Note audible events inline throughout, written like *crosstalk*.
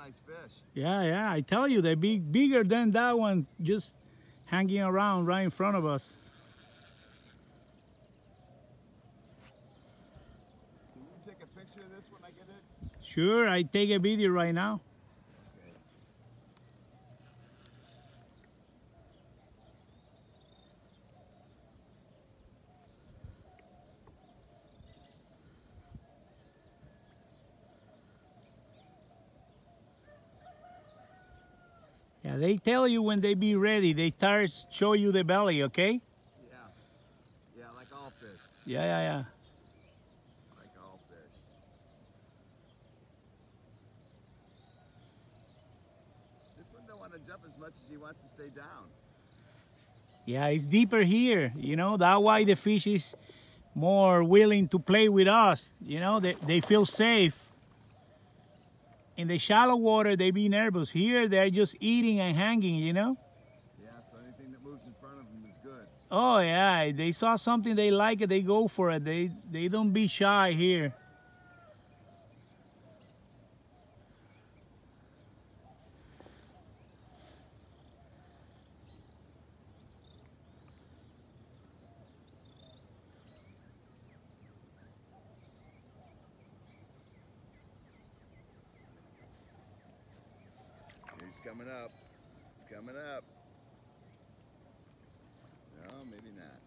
nice fish. Yeah, yeah, I tell you, they're big, bigger than that one just hanging around right in front of us. Can you take a picture of this when I get it? Sure, I take a video right now. Yeah, they tell you when they be ready. They start show you the belly, okay? Yeah. Yeah, like all fish. Yeah, yeah, yeah. Like all fish. This one don't want to jump as much as he wants to stay down. Yeah, it's deeper here, you know, that's why the fish is more willing to play with us, you know, they, they feel safe. In the shallow water, they be nervous. Here, they're just eating and hanging, you know? Yeah, so anything that moves in front of him is good. Oh, yeah, they saw something they like it, they go for it. They, they don't be shy here. He's coming up. It's coming up. No, maybe not.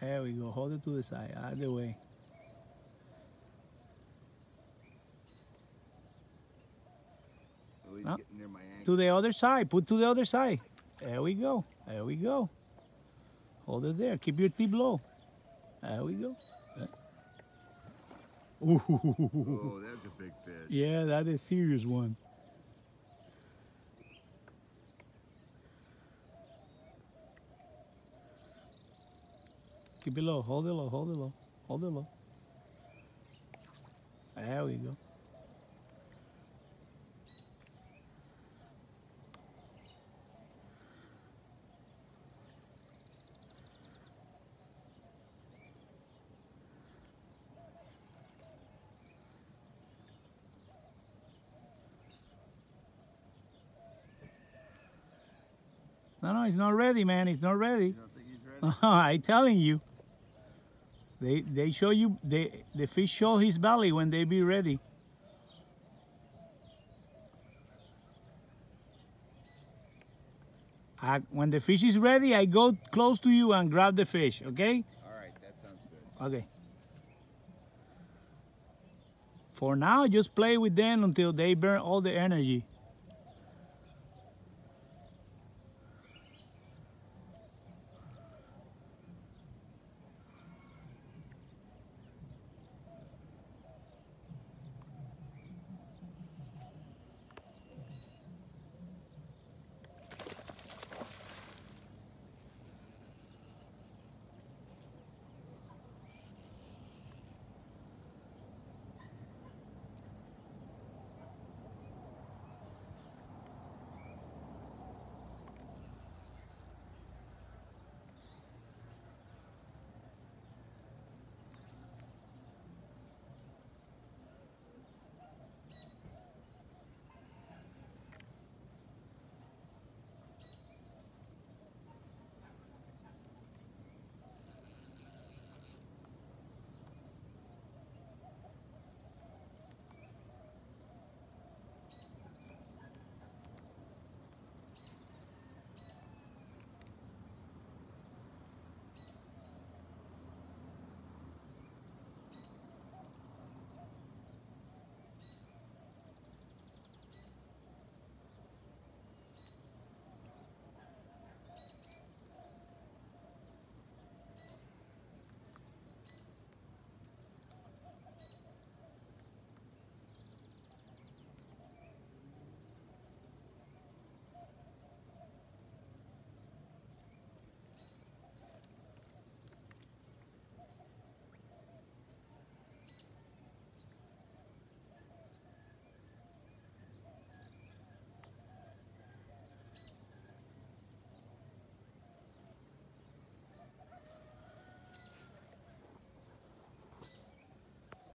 There we go, hold it to the side, out of the way. Oh, No. getting near my ankle. To the other side, put to the other side. There we go, there we go. Hold it there, keep your tip low. There we go. Ooh. Oh, there's a big fish. Yeah, that is a serious one. Keep it low, hold it low, hold it low, hold it low. There we go. No, no, he's not ready, man. He's not ready. Don't think he's ready? *laughs* I telling you. They they show you they the fish show his belly when they be ready. I, when the fish is ready, I go close to you and grab the fish, okay? All right, that sounds good. Okay. For now, just play with them until they burn all the energy.